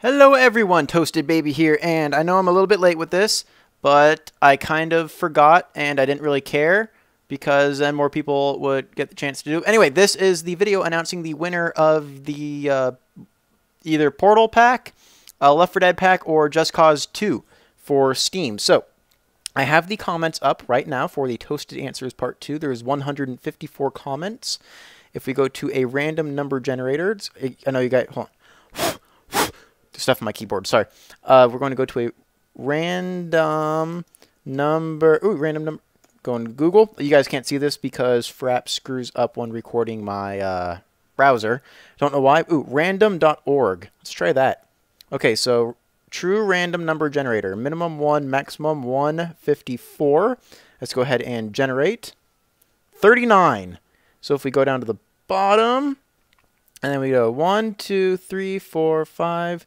Hello everyone, Toasted Baby here, and I know I'm a little bit late with this, but I kind of forgot and I didn't really care because then more people would get the chance to do. it. Anyway, this is the video announcing the winner of the uh, either Portal Pack, uh, Left 4 Dead Pack, or Just Cause 2 for Steam. So, I have the comments up right now for the Toasted Answers Part 2. There's 154 comments. If we go to a random number generator, I know you guys, hold on stuff on my keyboard. Sorry. Uh, we're going to go to a random number. Ooh, random number. Going to Google. You guys can't see this because Fraps screws up when recording my uh, browser. Don't know why. Ooh, random.org. Let's try that. Okay, so true random number generator. Minimum 1, maximum 154. Let's go ahead and generate. 39. So if we go down to the bottom, and then we go 1, 2, 3, 4, 5,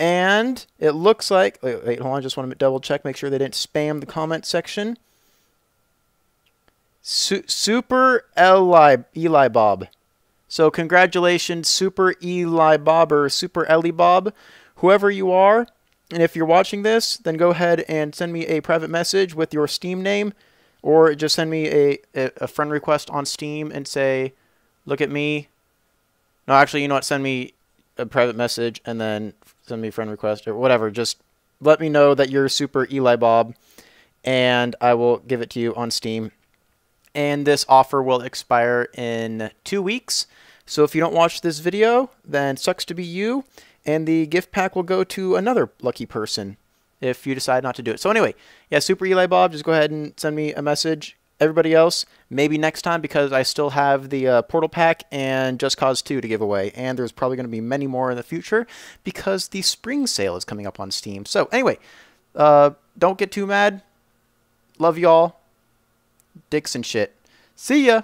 And it looks like, wait, wait, hold on, I just want to double check, make sure they didn't spam the comment section. Su Super Eli, Eli Bob. So congratulations, Super Eli Bob or Super Eli Bob, whoever you are. And if you're watching this, then go ahead and send me a private message with your Steam name, or just send me a, a, a friend request on Steam and say, look at me. No, actually, you know what? Send me a private message and then send me a friend request or whatever. Just let me know that you're super Eli Bob, and I will give it to you on Steam. And this offer will expire in two weeks. So if you don't watch this video, then sucks to be you. And the gift pack will go to another lucky person if you decide not to do it. So anyway, yeah, Super Eli Bob, just go ahead and send me a message everybody else, maybe next time because I still have the uh, Portal Pack and Just Cause 2 to give away. And there's probably going to be many more in the future because the spring sale is coming up on Steam. So anyway, uh, don't get too mad. Love y'all. Dicks and shit. See ya.